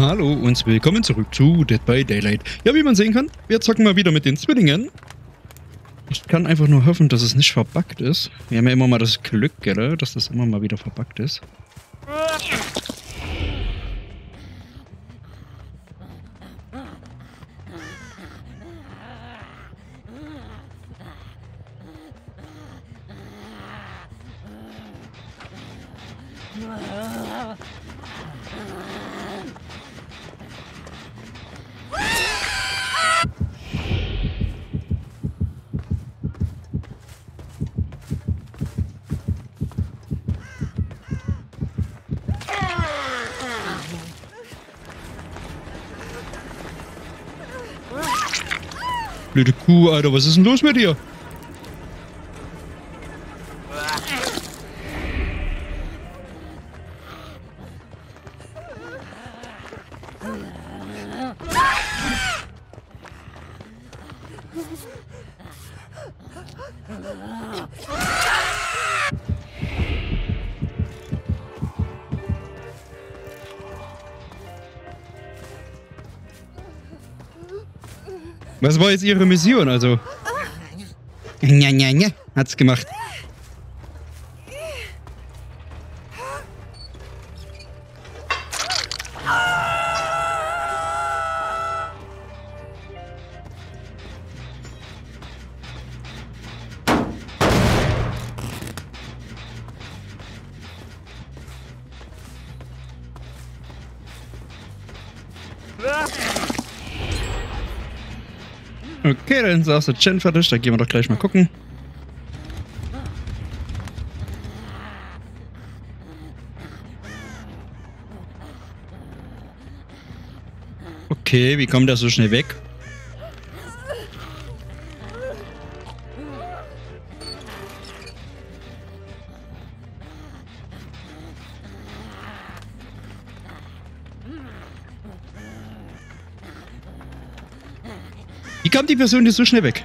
Hallo und willkommen zurück zu Dead by Daylight. Ja, wie man sehen kann, wir zocken mal wieder mit den Zwillingen. Ich kann einfach nur hoffen, dass es nicht verbuggt ist. Wir haben ja immer mal das Glück, gell, dass das immer mal wieder verbuggt ist. Blöde Kuh, Alter, was ist denn los mit dir? Was war jetzt ihre Mission, also? Nja, nja, nja, hat's gemacht. Okay, dann ist der Chen fertig. Da gehen wir doch gleich mal gucken. Okay, wie kommt er so schnell weg? Wie kommt die Person jetzt so schnell weg?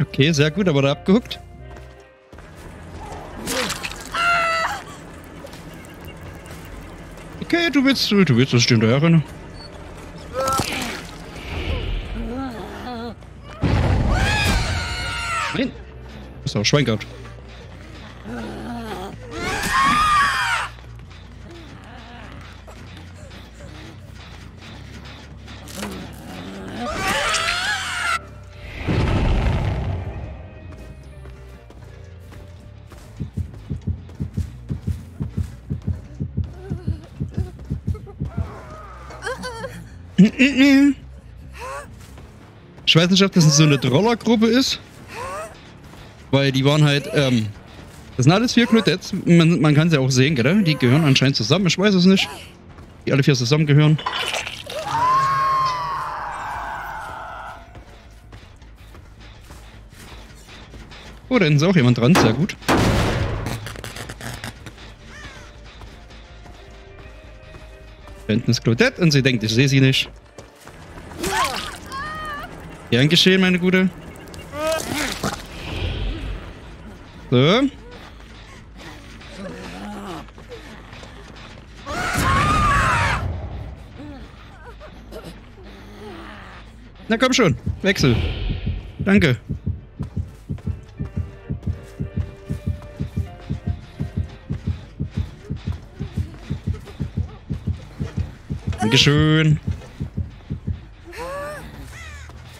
Okay, sehr gut, aber da abgehuckt. Du willst, du willst das hinterher rennen. Nein. Ist auch Schweinkart. Ich weiß nicht, ob das so eine Trollergruppe ist. Weil die waren halt, ähm, das sind alles vier Clutets. Man, man kann sie auch sehen, gell? Die gehören anscheinend zusammen. Ich weiß es nicht. Die alle vier zusammengehören. Oh, da ist auch jemand dran. Sehr gut. Hinten ist Claudette und sie denkt, ich sehe sie nicht. Gern geschehen, meine Gute. So. Na komm schon, wechsel. Danke. Dankeschön.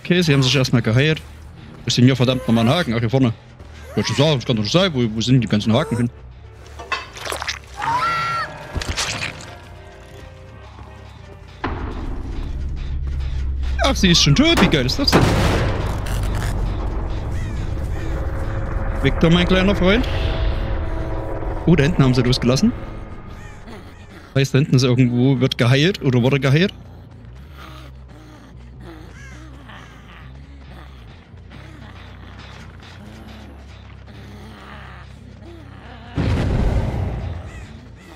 Okay, sie haben sich erstmal geheilt. Ich sehe mir verdammt nochmal einen Haken. Ach, hier vorne. Ich wollte schon sagen, das kann doch nicht sein. Wo, wo sind die ganzen Haken hin? Ach, sie ist schon tot. Wie geil ist das denn? Victor, mein kleiner Freund. Oh, da hinten haben sie losgelassen. Heißt, da hinten ist irgendwo, wird geheilt oder wurde geheilt.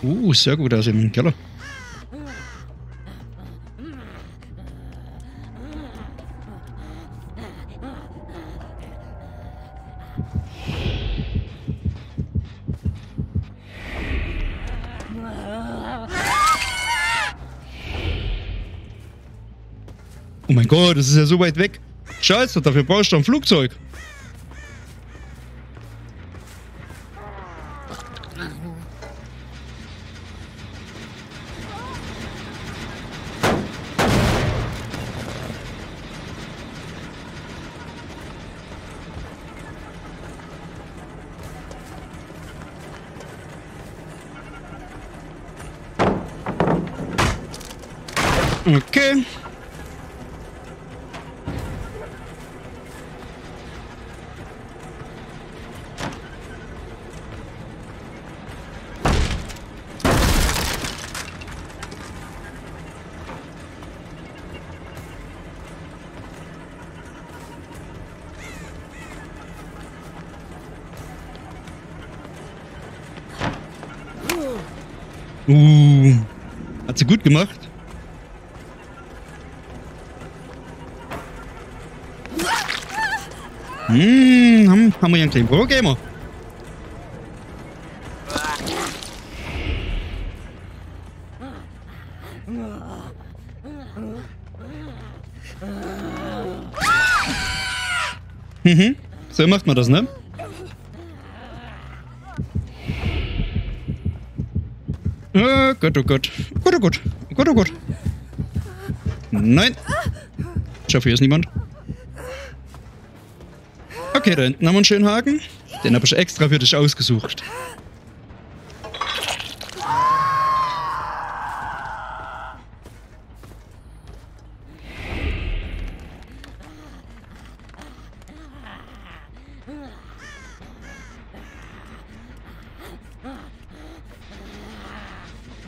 Uh, sehr gut, aus im Keller. Mein Gott, das ist ja so weit weg. Scheiße, dafür brauchst du ein Flugzeug. Okay. Uh, hat sie gut gemacht. Hm, haben, haben wir hier einen kleinen Pro-Gamer. Mhm, so macht man das, ne? Oh Gott, oh Gott. Gott, oh Gott. Gott, oh Gott. Nein. Ich hoffe, hier ist niemand. Okay, da hinten haben wir einen schönen Haken. Den habe ich extra für dich ausgesucht.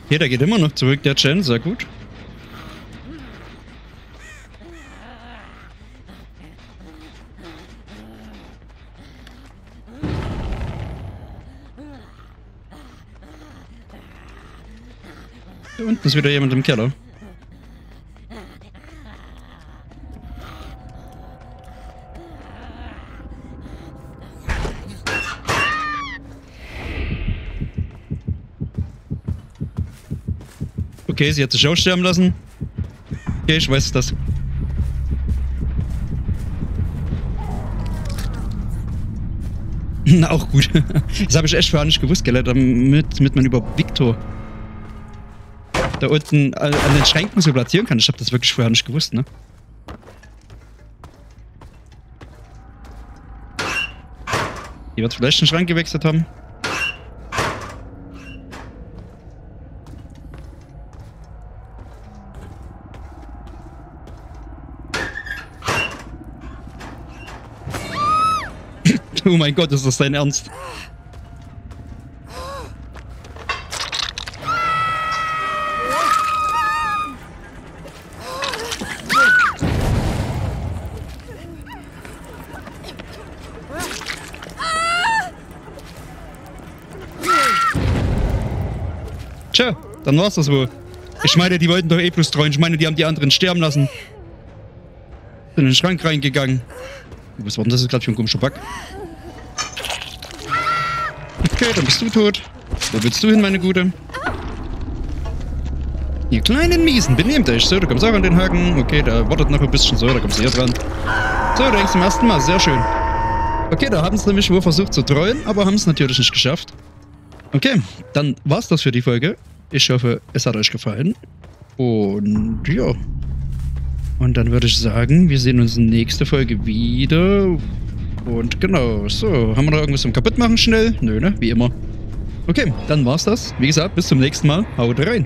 Okay, der geht immer noch zurück, der Chen, sehr gut. Da unten ist wieder jemand im Keller. Okay, sie hat sich aussterben lassen. Okay, ich weiß das. Na, auch gut. Das habe ich echt vorher nicht gewusst, gell? Damit, damit man über Victor da unten an den Schränken so platzieren kann. Ich habe das wirklich vorher nicht gewusst, ne? Die wird vielleicht den Schrank gewechselt haben. Oh mein Gott, ist das dein Ernst? Tja, dann war's das wohl. Ich meine, die wollten doch eh plus treuen. Ich meine, die haben die anderen sterben lassen. Sind in den Schrank reingegangen. Was war denn das jetzt gerade für ein komischer Bug? Okay, dann bist du tot. Wo willst du hin, meine Gute? Ihr kleinen Miesen, benehmt euch. So, du kommst auch an den Haken. Okay, da wartet noch ein bisschen. So, da kommst du hier dran. So, du hängst zum ersten Mal. Sehr schön. Okay, da haben sie nämlich wohl versucht zu treuen, aber haben es natürlich nicht geschafft. Okay, dann war's das für die Folge. Ich hoffe, es hat euch gefallen. Und ja. Und dann würde ich sagen, wir sehen uns nächste Folge wieder. Und genau, so. Haben wir noch irgendwas zum Kaputtmachen schnell? Nö, ne? Wie immer. Okay, dann war's das. Wie gesagt, bis zum nächsten Mal. Haut rein.